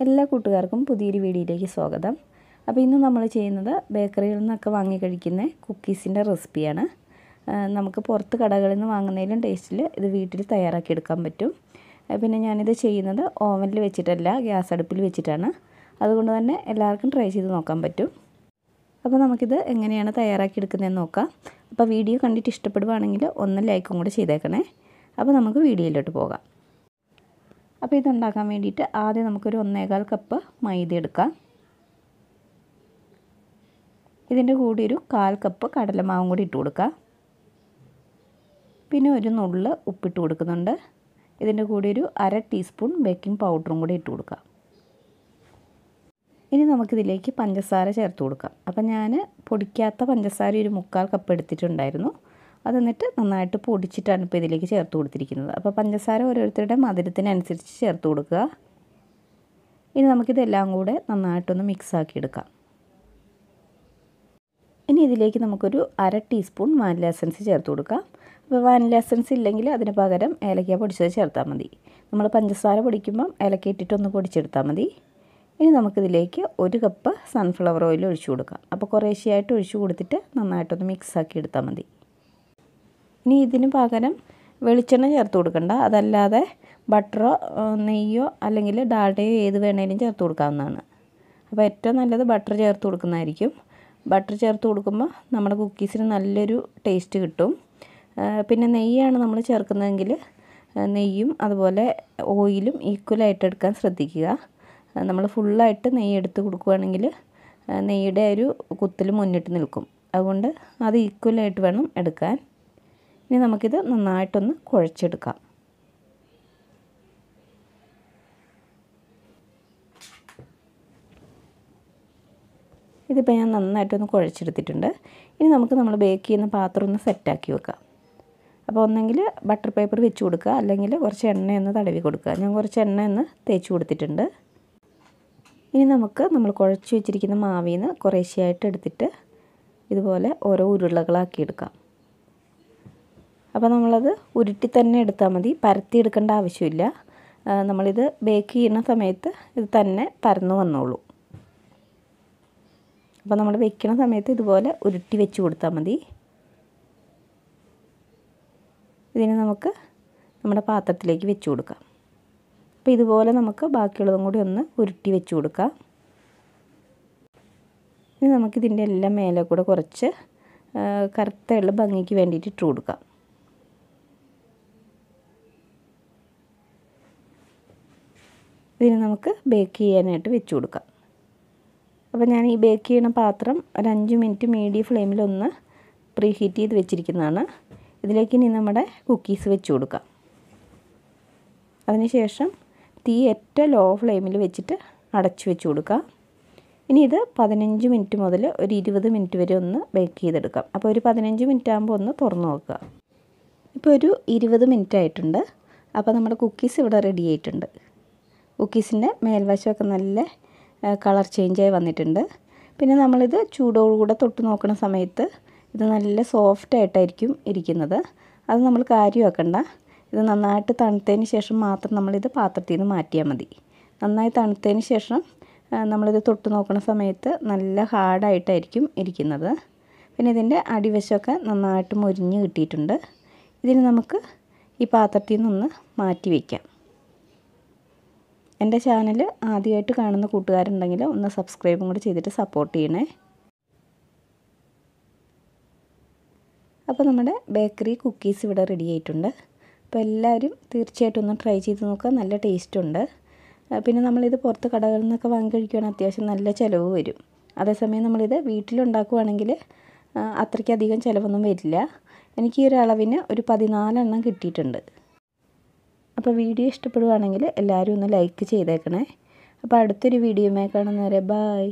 എല്ലാ കൂട്ടുകാർക്കും പുതിയൊരു വീഡിയോയിലേക്ക് സ്വാഗതം. അപ്പോൾ ഇന്ന് നമ്മൾ ചെയ്യുന്നത് ബേക്കറികളിൽ നിന്നൊക്കെ വാങ്ങി കഴിക്കുന്ന കുക്കീസിന്റെ റെസിപ്പിയാണ്. നമുക്ക് പുറത്ത് കടകളിൽ നിന്ന് വാങ്ങുന്നതിലും ടേസ്റ്റിൽ ഇത് വീട്ടിൽ തയ്യാറാക്കി എടുക്കാൻ പറ്റും. പിന്നെ ഞാനിത് ചെയ്യുന്നത് ഓവനിൽ വെച്ചിട്ടല്ല ഗ്യാസ് അടുപ്പിൽ വെച്ചിട്ടാണ്. അതുകൊണ്ട് തന്നെ എല്ലാവർക്കും ട്രൈ ചെയ്ത് നോക്കാൻ പറ്റും. അപ്പോൾ നമുക്കിത് എങ്ങനെയാണ് തയ്യാറാക്കി എടുക്കുന്നതെന്ന് നോക്കാം. അപ്പോൾ വീഡിയോ കണ്ടിട്ട് ഇഷ്ടപ്പെടുവാണെങ്കിൽ ഒന്ന് ലൈക്കും കൂടെ ചെയ്തേക്കണേ. അപ്പോൾ നമുക്ക് വീഡിയോയിലോട്ട് പോകാം. അപ്പോൾ ഇതുണ്ടാക്കാൻ വേണ്ടിയിട്ട് ആദ്യം നമുക്കൊരു ഒന്നേകാൽ കപ്പ് മൈദ എടുക്കാം. ഇതിന്റെ കൂടെ ഒരു കാൽ കപ്പ് കടലമാവും കൂടി ഇട്ട് കൊടുക്കുക പിന്നെ ഒരു നുള്ള് ഉപ്പിട്ട് കൊടുക്കുന്നുണ്ട്. ഇതിന്റെ കൂടെ ഒരു അര ടീസ്പൂൺ ബേക്കിംഗ് പൗഡറും കൂടി ഇട്ട് കൊടുക്കുക ഇനി നമുക്കിതിലേക്ക് പഞ്ചസാര ചേർത്ത് കൊടുക്കാം. അപ്പം ഞാൻ പൊടിക്കാത്ത പഞ്ചസാര ഒരു മുക്കാൽ കപ്പ് എടുത്തിട്ടുണ്ടായിരുന്നു. അത് എന്നിട്ട് നന്നായിട്ട് പൊടിച്ചിട്ടാണ് ഇപ്പോൾ ഇതിലേക്ക് ചേർത്ത് കൊടുത്തിരിക്കുന്നത്. അപ്പോൾ പഞ്ചസാര ഓരോരുത്തരുടെ മധുരത്തിനനുസരിച്ച് ചേർത്ത് കൊടുക്കുക. ഇനി നമുക്കിതെല്ലാം കൂടെ നന്നായിട്ടൊന്ന് മിക്സ് ആക്കി എടുക്കാം ഇനി ഇതിലേക്ക് നമുക്കൊരു അര ടീസ്പൂൺ വാനില എസൻസ് ചേർത്ത് കൊടുക്കാം. അപ്പോൾ വാനില എസൻസ് ഇല്ലെങ്കിൽ അതിന് പകരം ഏലക്ക പൊടിച്ചത് ചേർത്താൽ മതി. നമ്മൾ പഞ്ചസാര പൊടിക്കുമ്പം ഏലക്ക ഇട്ടിട്ടൊന്ന് പൊടിച്ചെടുത്താൽ മതി. ഇനി നമുക്കിതിലേക്ക് ഒരു കപ്പ് സൺഫ്ലവർ ഓയിൽ ഒഴിച്ചു കൊടുക്കാം. അപ്പോൾ കുറേശ്ശെയായിട്ട് ഒഴിച്ചു കൊടുത്തിട്ട് നന്നായിട്ടൊന്ന് മിക്സ് ആക്കി എടുത്താൽ മതി. ഇനി ഇതിന് പകരം വെളിച്ചെണ്ണ ചേർത്ത് കൊടുക്കണ്ട. അതല്ലാതെ ബട്ടറോ നെയ്യോ അല്ലെങ്കിൽ ഡാൽഡയോ ഏത് വേണേലും ചേർത്ത് കൊടുക്കാവുന്നതാണ്. അപ്പോൾ ഏറ്റവും നല്ലത് ബട്ടർ ചേർത്ത് കൊടുക്കുന്നതായിരിക്കും. ബട്ടർ ചേർത്ത് കൊടുക്കുമ്പോൾ നമ്മുടെ കുക്കീസിന് നല്ലൊരു ടേസ്റ്റ് കിട്ടും. പിന്നെ നെയ്യാണ് നമ്മൾ ചേർക്കുന്നതെങ്കിൽ നെയ്യും അതുപോലെ ഓയിലും ഈക്വലായിട്ട് എടുക്കാൻ ശ്രദ്ധിക്കുക. നമ്മൾ ഫുള്ളായിട്ട് നെയ്യ് എടുത്ത് കൊടുക്കുകയാണെങ്കിൽ നെയ്യുടെ ഒരു കുത്തിൽ മുന്നിട്ട് നിൽക്കും. അതുകൊണ്ട് അത് ഈക്വലായിട്ട് വേണം എടുക്കാൻ. ഇനി നമുക്കിത് നന്നായിട്ടൊന്ന് കുഴച്ചെടുക്കാം. ഇതിപ്പോൾ ഞാൻ നന്നായിട്ടൊന്ന് കുഴച്ചെടുത്തിട്ടുണ്ട്. ഇനി നമുക്ക് നമ്മൾ ബേക്ക് ചെയ്യുന്ന പാത്രം ഒന്ന് സെറ്റാക്കി വെക്കാം. അപ്പോൾ ഒന്നെങ്കിൽ ബട്ടർ പേപ്പർ വെച്ച് കൊടുക്കുക. അല്ലെങ്കിൽ കുറച്ച് എണ്ണയൊന്ന് തടവി കൊടുക്കുക. ഞാൻ കുറച്ച് എണ്ണയൊന്ന് തേച്ച് കൊടുത്തിട്ടുണ്ട്. ഇനി നമുക്ക് നമ്മൾ കുഴച്ച് വെച്ചിരിക്കുന്ന മാവിൽ നിന്ന് കുറേശ്ശെയായിട്ട് എടുത്തിട്ട് ഇതുപോലെ ഓരോ ഉരുളകളാക്കി എടുക്കാം. അപ്പോൾ നമ്മളത് ഉരുട്ടി തന്നെ എടുത്താൽ മതി. പരത്തി എടുക്കേണ്ട ആവശ്യമില്ല. നമ്മളിത് ബേക്ക് ചെയ്യുന്ന സമയത്ത് ഇത് തന്നെ പരന്നു വന്നോളൂ. അപ്പോൾ നമ്മൾ വെക്കുന്ന സമയത്ത് ഇതുപോലെ ഉരുട്ടി വെച്ച് കൊടുത്താൽ മതി. ഇതിന് നമുക്ക് നമ്മുടെ പാത്രത്തിലേക്ക് വെച്ച് കൊടുക്കാം. അപ്പോൾ ഇതുപോലെ നമുക്ക് ബാക്കിയുള്ളതും കൂടി ഒന്ന് ഉരുട്ടി വെച്ച് കൊടുക്കാം. ഇനി നമുക്കിതിന്റെ എല്ലാം മേലെ കൂടെ കുറച്ച് കറുത്ത ഉള്ള ഭംഗിക്ക് വേണ്ടിയിട്ട് ഇട്ട് കൊടുക്കാം. ഇതിന് നമുക്ക് ബേക്ക് ചെയ്യാനായിട്ട് വെച്ച് കൊടുക്കാം. അപ്പോൾ ഞാൻ ഈ ബേക്ക് ചെയ്യുന്ന പാത്രം ഒരു അഞ്ച് മിനിറ്റ് മീഡിയം ഫ്ലെയിമിലൊന്ന് പ്രീ ഹീറ്റ് ചെയ്ത് വെച്ചിരിക്കുന്നതാണ്. ഇതിലേക്ക് ഇനി നമ്മുടെ കുക്കീസ് വെച്ച് കൊടുക്കാം. അതിനുശേഷം തീ ഏറ്റവും ലോ ഫ്ലെയിമിൽ വെച്ചിട്ട് അടച്ചു വെച്ച് കൊടുക്കാം. ഇനി ഇത് പതിനഞ്ച് മിനിറ്റ് മുതൽ ഒരു ഇരുപത് മിനിറ്റ് വരെ ഒന്ന് ബേക്ക് ചെയ്തെടുക്കാം. അപ്പോൾ ഒരു പതിനഞ്ച് മിനിറ്റ് ആകുമ്പോൾ ഒന്ന് തുറന്നു നോക്കുക. ഇപ്പോൾ ഒരു ഇരുപത് മിനിറ്റ് ആയിട്ടുണ്ട്. അപ്പോൾ നമ്മുടെ കുക്കീസ് ഇവിടെ റെഡി ആയിട്ടുണ്ട്. കുക്കീസിന്റെ മേൽവശമൊക്കെ നല്ല കളർ ചേഞ്ചായി വന്നിട്ടുണ്ട്. പിന്നെ നമ്മളിത് ചൂടോടുകൂടെ തൊട്ട് നോക്കുന്ന സമയത്ത് ഇത് നല്ല സോഫ്റ്റായിട്ടായിരിക്കും ഇരിക്കുന്നത്. അത് നമ്മൾ കാര്യമാക്കണ്ട ഇത് നന്നായിട്ട് തണുത്തതിന് ശേഷം മാത്രം നമ്മളിത് പാത്രത്തിൽ നിന്ന് മാറ്റിയാൽ മതി. നന്നായി തണുത്തതിന് ശേഷം നമ്മളിത് തൊട്ട് നോക്കുന്ന സമയത്ത് നല്ല ഹാർഡായിട്ടായിരിക്കും ഇരിക്കുന്നത്. പിന്നെ ഇതിന്റെ അടിവശമൊക്കെ നന്നായിട്ട് മുരിഞ്ഞ് കിട്ടിയിട്ടുണ്ട്. ഇതിന് നമുക്ക് ഈ പാത്രത്തിൽ നിന്നൊന്ന് മാറ്റി വയ്ക്കാം എന്റെ ചാനൽ ആദ്യമായിട്ട് കാണുന്ന കൂട്ടുകാരുണ്ടെങ്കിൽ ഒന്ന് സബ്സ്ക്രൈബും കൂടി ചെയ്തിട്ട് സപ്പോർട്ട് ചെയ്യണേ. അപ്പോൾ നമ്മുടെ ബേക്കറി കുക്കീസ് ഇവിടെ റെഡി ആയിട്ടുണ്ട്. അപ്പോൾ എല്ലാവരും തീർച്ചയായിട്ടും ഒന്ന് ട്രൈ ചെയ്ത് നോക്കുക. നല്ല ടേസ്റ്റ് ഉണ്ട്. പിന്നെ നമ്മളിത് പുറത്ത് കടകളിൽ നിന്നൊക്കെ വാങ്ങി കഴിക്കുകയാണെങ്കിൽ അത്യാവശ്യം നല്ല ചിലവ് വരും. അതേസമയം നമ്മളിത് വീട്ടിലുണ്ടാക്കുവാണെങ്കിൽ അത്രയ്ക്കധികം ചിലവൊന്നും വരില്ല. എനിക്ക് ഈ ഒരു അളവിന് ഒരു പതിനാലെണ്ണം കിട്ടിയിട്ടുണ്ട്. അപ്പോൾ വീഡിയോ ഇഷ്ടപ്പെടുവാണെങ്കിൽ എല്ലാവരും ഒന്ന് ലൈക്ക് ചെയ്തേക്കണേ. അപ്പോൾ അടുത്തൊരു വീഡിയോയുമായി കാണുന്നവരെ ബായ്